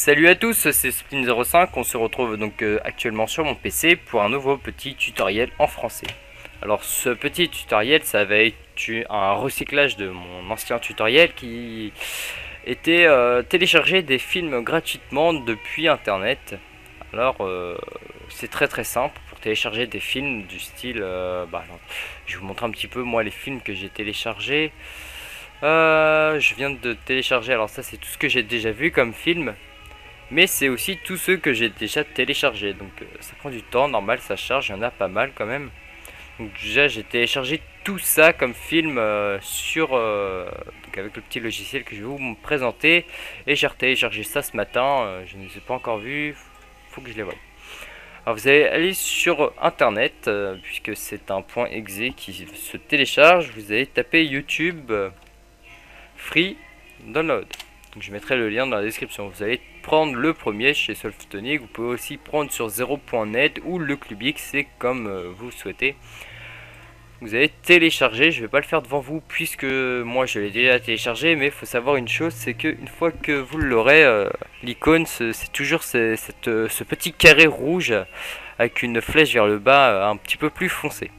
Salut à tous, c'est Spin05, on se retrouve donc euh, actuellement sur mon PC pour un nouveau petit tutoriel en français. Alors ce petit tutoriel ça va être un recyclage de mon ancien tutoriel qui était euh, télécharger des films gratuitement depuis internet. Alors euh, c'est très très simple pour télécharger des films du style... Bah, je vous montrer un petit peu moi les films que j'ai téléchargés. je viens de télécharger, alors ça c'est tout ce que j'ai déjà vu comme film mais c'est aussi tous ceux que j'ai déjà téléchargés. Donc euh, ça prend du temps, normal, ça charge, il y en a pas mal quand même. Donc déjà j'ai téléchargé tout ça comme film euh, sur euh, avec le petit logiciel que je vais vous présenter. Et j'ai téléchargé ça ce matin, je ne les ai pas encore vus, faut que je les voie. Alors vous allez aller sur internet, puisque c'est un point exe qui se télécharge, vous allez taper YouTube Free Download. Je mettrai le lien dans la description. Vous allez prendre le premier chez Softonic. Vous pouvez aussi prendre sur 0.net ou le Clubix, c'est comme euh, vous souhaitez. Vous allez télécharger, je vais pas le faire devant vous puisque moi je l'ai déjà téléchargé, mais il faut savoir une chose, c'est qu'une fois que vous l'aurez, euh, l'icône c'est toujours ce, euh, ce petit carré rouge avec une flèche vers le bas un petit peu plus foncé.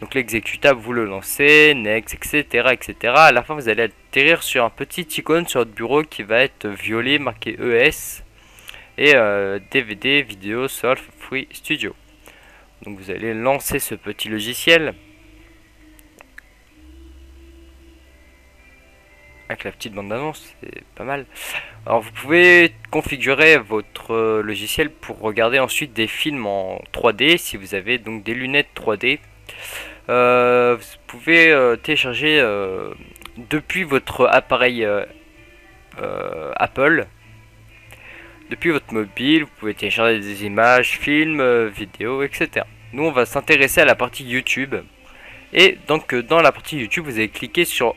Donc l'exécutable, vous le lancez, next, etc., etc. À la fin, vous allez atterrir sur un petit icône sur votre bureau qui va être violet, marqué ES, et DVD, euh, vidéo, Solve, Free Studio. Donc vous allez lancer ce petit logiciel. Avec la petite bande d'annonce, c'est pas mal. Alors vous pouvez configurer votre logiciel pour regarder ensuite des films en 3D si vous avez donc des lunettes 3D euh, vous pouvez euh, télécharger euh, depuis votre appareil Apple depuis votre mobile, vous pouvez télécharger des images, films, vidéos, etc. Nous, on va s'intéresser à la partie YouTube. Et donc, dans la partie YouTube, vous allez cliquer sur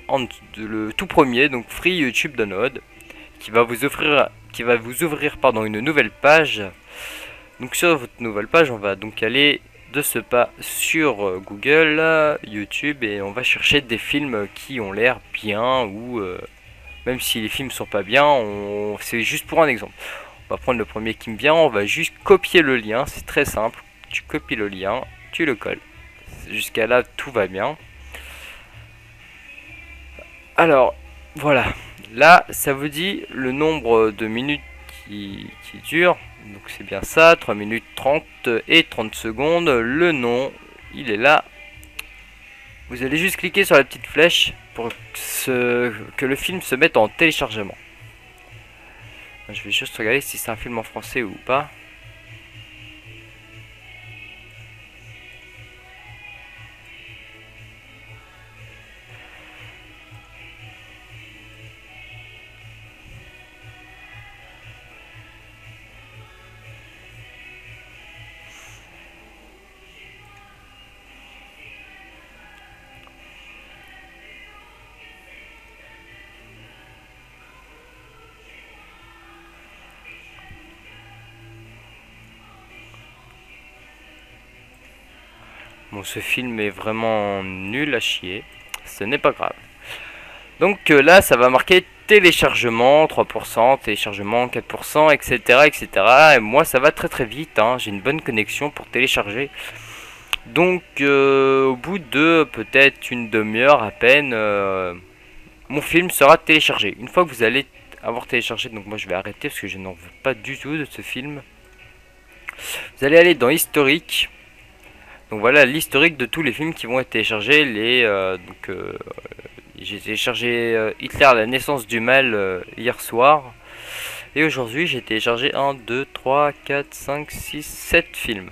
le tout premier, donc Free YouTube Download, qui va vous offrir, qui va vous ouvrir pardon, une nouvelle page. Donc, sur votre nouvelle page, on va donc aller de ce pas sur euh, Google, YouTube et on va chercher des films qui ont l'air bien ou euh, même si les films sont pas bien, c'est juste pour un exemple. On va prendre le premier qui me vient, on va juste copier le lien, c'est très simple. Tu copies le lien, tu le colles. Jusqu'à là, tout va bien. Alors, voilà. Là, ça vous dit le nombre de minutes qui, qui dure. Donc c'est bien ça, 3 minutes 30 et 30 secondes. Le nom, il est là. Vous allez juste cliquer sur la petite flèche pour que le film se mette en téléchargement. Je vais juste regarder si c'est un film en français ou pas. Bon, ce film est vraiment nul à chier. Ce n'est pas grave. Donc euh, là, ça va marquer téléchargement 3%, téléchargement 4%, etc. etc. Et moi, ça va très très vite. Hein. J'ai une bonne connexion pour télécharger. Donc, euh, au bout de peut-être une demi-heure à peine, euh, mon film sera téléchargé. Une fois que vous allez avoir téléchargé, donc moi je vais arrêter parce que je n'en veux pas du tout de ce film. Vous allez aller dans historique. Donc voilà l'historique de tous les films qui vont être téléchargés. Les, euh, euh, j'ai téléchargé euh, Hitler, la naissance du mal hier soir. Et aujourd'hui j'ai téléchargé 1, 2, 3, 4, 5, 6, 7 films.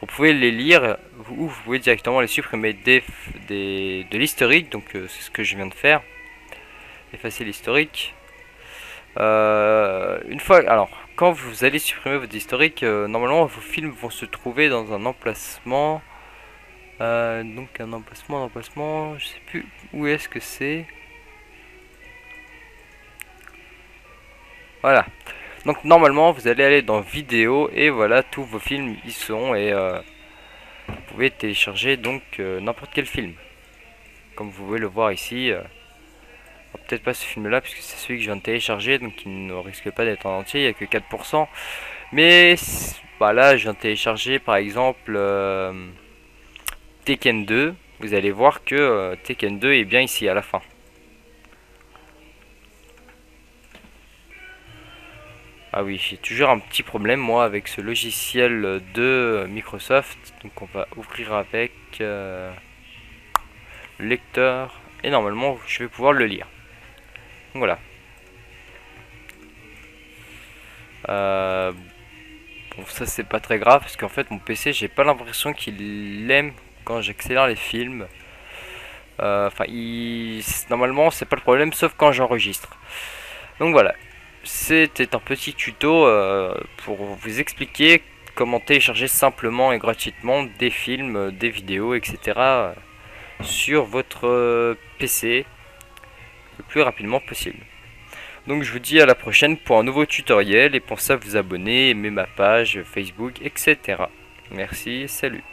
Vous pouvez les lire ou vous pouvez directement les supprimer des, des de l'historique. Donc c'est ce que je viens de faire. Effacer l'historique. Une fois, alors quand vous allez supprimer votre historique, euh, normalement vos films vont se trouver dans un emplacement. Euh, donc un emplacement, un emplacement, je sais plus où est-ce que c'est. Voilà. Donc normalement vous allez aller dans vidéo et voilà tous vos films y sont et euh, vous pouvez télécharger donc n'importe quel film. Comme vous pouvez le voir ici. Peut-être pas ce film-là, puisque c'est celui que je viens de télécharger, donc il ne risque pas d'être en entier, il n'y a que 4%. Mais voilà, je viens de télécharger par exemple euh, Tekken 2. Vous allez voir que euh, Tekken 2 est bien ici à la fin. Ah oui, j'ai toujours un petit problème moi avec ce logiciel de Microsoft. Donc on va ouvrir avec euh, lecteur et normalement je vais pouvoir le lire. Voilà. Euh, bon ça c'est pas très grave parce qu'en fait mon PC j'ai pas l'impression qu'il aime quand j'accélère les films. Euh, enfin, normalement c'est pas le problème sauf quand j'enregistre. Donc voilà, c'était un petit tuto euh, pour vous expliquer comment télécharger simplement et gratuitement des films, des vidéos, etc. sur votre PC plus rapidement possible. Donc je vous dis à la prochaine pour un nouveau tutoriel et pensez à vous abonner, aimer ma page Facebook, etc. Merci, salut